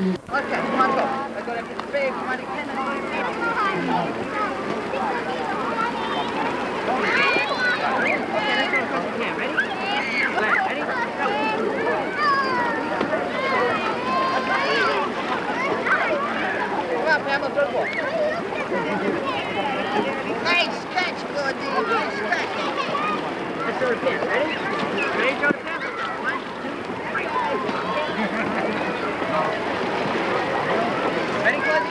Okay, come on, go. We're going to get the big money. Okay, let's go across the can. Ready? Ready? Go. Come on, Pamela, throw the ball. Nice catch, Gordy. Nice catch. Let's throw the can. Ready? Ready, throw the Pamela. One, two, three. Ready, Gordy?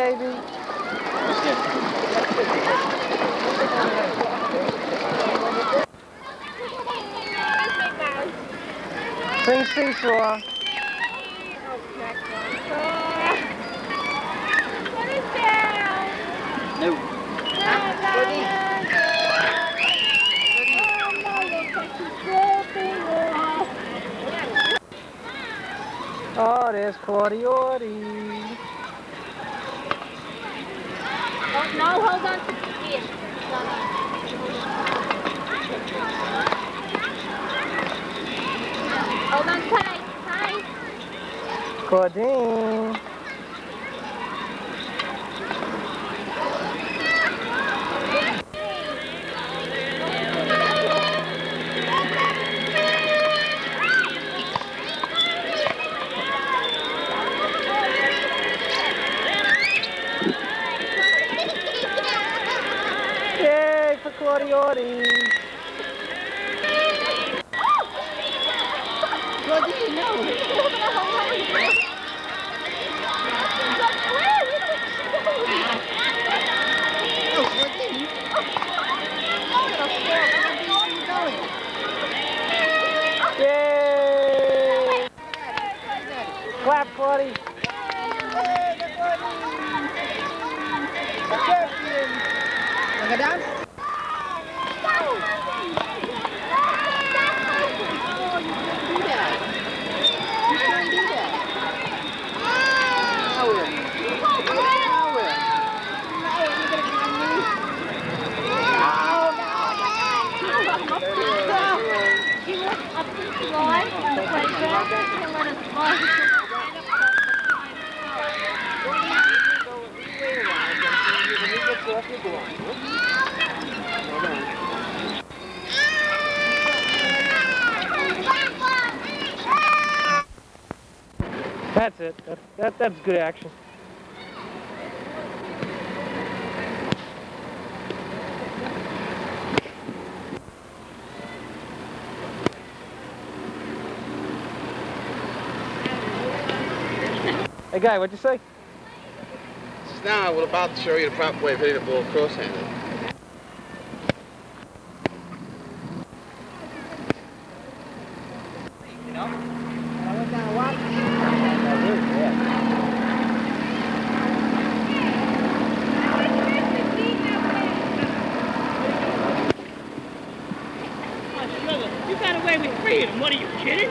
baby. Sing seesaw. No. Oh, there's Claudiorti. Oh, no, hold on to the no. Hold on tight, tight. Claudine. Yay Claudiorti. Gordy, no. No, Gordy. Yay! Clap, Claudia. Look it down. She was up to the floor on the playground and let us fall. That's it. That, that, that's good action. Hey, guy, what'd you say? Now we're about to show you the proper way of hitting the ball cross-handed. You know? My shell, you got away with freedom. What are you kidding?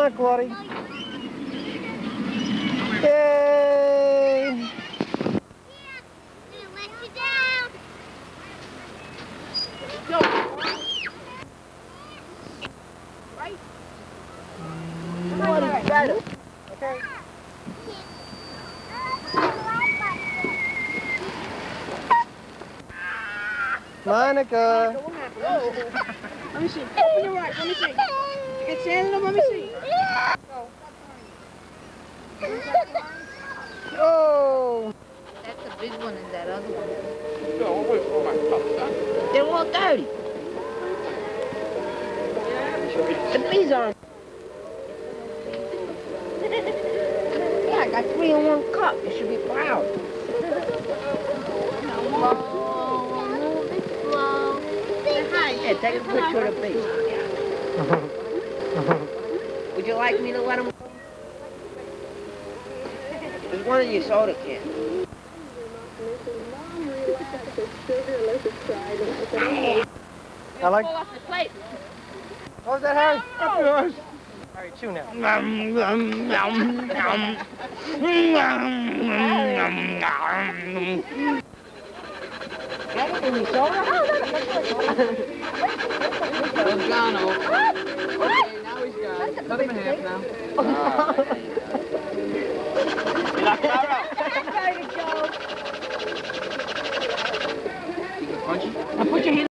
on, Claudie. Yay! Let you down. Claudie, better. Monica. Let me see. Let me see. Let me see. Oh! That's a big one and that other one. No, wait for my pups, son. They're all dirty. The bees aren't. Yeah, I got three in one cup. You should be proud. Slow, move it slow. Yeah, take a picture of the bee. Would you like me to let him? There's one in your soda can. I like. Fall off the plate. What was that, Harry? Up yours. Harry, chew now. Got it in your soda? Lozano. Ah! Okay, now he's got it. Cut him in half now.